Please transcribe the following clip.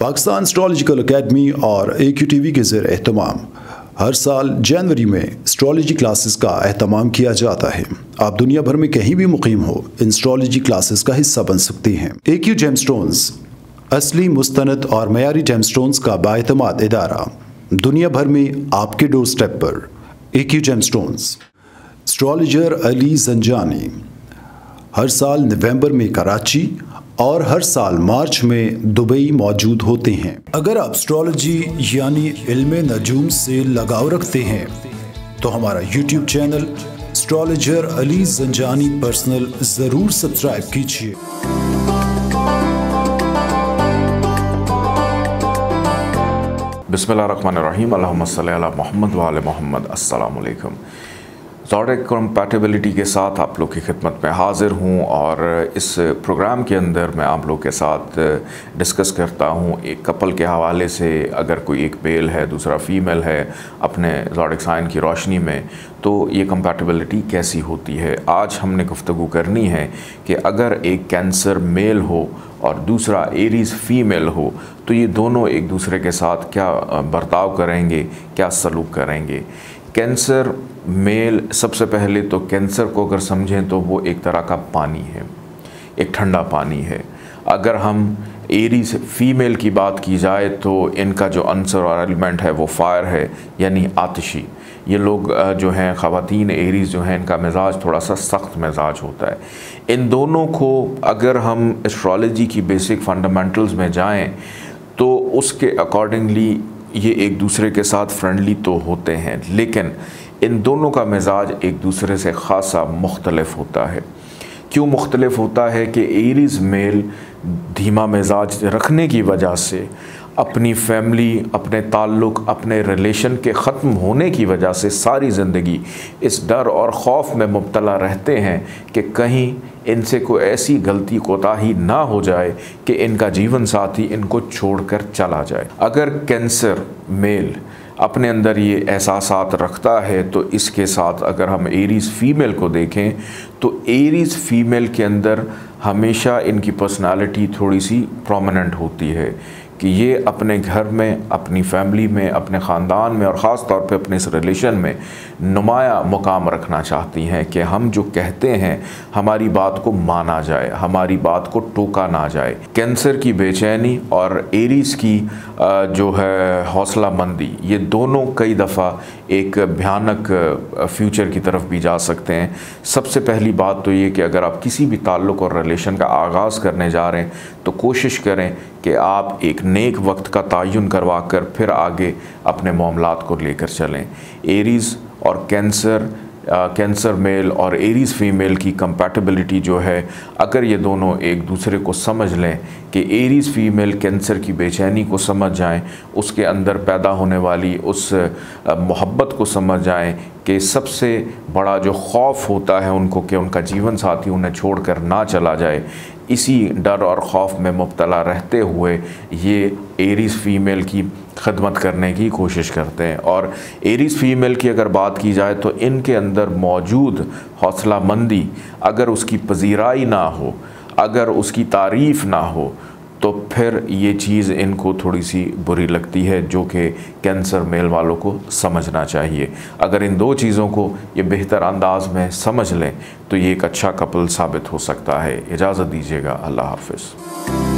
Pakistan astrological academy और ए Q T V के जेर अहतमाम हर साल जनवरी में एस्ट्रोलॉजी क्लासेस का अहतमाम किया जाता है। आप दुनिया भर में कहीं भी मुकीम हो, इन क्लासेस का हिस्सा बन सकते हैं। ए क्यू जेमस्टोन्स असली मुस्तनद और मयारी जेमस्टोन्स का बातमाद इदारा। दुनिया भर में आपके डोर स्टेप पर A Q gemstones astrologer Ali Janjani. हर साल नवंबर में कराची और हर साल मार्च में दुबई मौजूद होते हैं। अगर आप एस्ट्रोलॉजी यानी इल्म नजूम से लगाव रखते हैं तो हमारा YouTube channel astrologer Ali Zanjani personal ज़रूर सब्सक्राइब कीजिए। बिसमीम मोहम्मद वाल मोहम्मद। अस्सलाम जॉडिक कंपैटिबिलिटी के साथ आप लोग की खिदमत में हाज़िर हूँ और इस प्रोग्राम के अंदर मैं आप लोग के साथ डिस्कस करता हूँ। एक कपल के हवाले से अगर कोई एक मेल है, दूसरा फ़ीमेल है अपने जॉडिक साइन की रोशनी में तो ये कंपैटिबिलिटी कैसी होती है? आज हमने गुफ्तु करनी है कि अगर एक कैंसर मेल हो और दूसरा एरीज़ फ़ीमेल हो तो ये दोनों एक दूसरे के साथ क्या बर्ताव करेंगे, क्या सलूक करेंगे? कैंसर मेल सबसे पहले तो कैंसर को अगर समझें तो वो एक तरह का पानी है, एक ठंडा पानी है। अगर हम एरीज फीमेल की बात की जाए तो इनका जो अंसर और एलिमेंट है वो फायर है, यानी आतिशी। ये लोग जो हैं, ख़वातीन एरीज जो हैं, इनका मिजाज थोड़ा सा सख्त मिजाज होता है। इन दोनों को अगर हम एस्ट्रोलॉजी की बेसिक फंडामेंटल्स में जाएँ तो उसके अकॉर्डिंगली ये एक दूसरे के साथ फ्रेंडली तो होते हैं, लेकिन इन दोनों का मिजाज एक दूसरे से ख़ासा मुख्तलफ होता है। क्यों मुख्तलफ होता है कि एरीज़ मेल धीमा मिजाज रखने की वजह से अपनी फैमिली अपने ताल्लुक़, अपने रिलेशन के ख़त्म होने की वजह से सारी ज़िंदगी इस डर और खौफ में मुबतला रहते हैं कि कहीं इनसे कोई ऐसी गलती कोताही ना हो जाए कि इनका जीवन साथी इनको छोड़कर चला जाए। अगर कैंसर मेल अपने अंदर ये एहसास रखता है तो इसके साथ अगर हम एरीज़ फ़ीमेल को देखें तो एरीज़ फ़ीमेल के अंदर हमेशा इनकी पर्सनालिटी थोड़ी सी प्रोमिनेंट होती है। कि ये अपने घर में, अपनी फैमिली में, अपने ख़ानदान में और ख़ास तौर पे अपने इस रिलेशन में नुमाया मुकाम रखना चाहती हैं कि हम जो कहते हैं, हमारी बात को माना जाए, हमारी बात को टोका ना जाए। कैंसर की बेचैनी और एरीज़ की जो है हौसला मंदी ये दोनों कई दफ़ा एक भयानक फ्यूचर की तरफ़ भी जा सकते हैं। सबसे पहली बात तो ये कि अगर आप किसी भी ताल्लुक़ और रिलेशन का आगाज़ करने जा रहे हैं तो कोशिश करें कि आप एक नेक वक्त का तयन करवा कर फिर आगे अपने मामला को लेकर चलें। एरीज़ और कैंसर कैंसर मेल और एरीज़ फीमेल की कंपैटिबिलिटी जो है, अगर ये दोनों एक दूसरे को समझ लें कि एरीज़ फीमेल कैंसर की बेचैनी को समझ जाएँ, उसके अंदर पैदा होने वाली उस मोहब्बत को समझ जाएँ कि सबसे बड़ा जो खौफ होता है उनको कि उनका जीवन साथी उन्हें छोड़कर ना चला जाए। इसी डर और खौफ में मुबतला रहते हुए ये एरीज़ फ़ीमेल की खदमत करने की कोशिश करते हैं। और एरीज़ फ़ीमेल की अगर बात की जाए तो इनके अंदर मौजूद हौसला मंदी अगर उसकी पजीराई ना हो, अगर उसकी तारीफ़ ना हो तो फिर ये चीज़ इनको थोड़ी सी बुरी लगती है, जो कि कैंसर मेल वालों को समझना चाहिए। अगर इन दो चीज़ों को ये बेहतर अंदाज में समझ लें तो ये एक अच्छा कपल साबित हो सकता है। इजाज़त दीजिएगा। अल्लाह हाफिज़।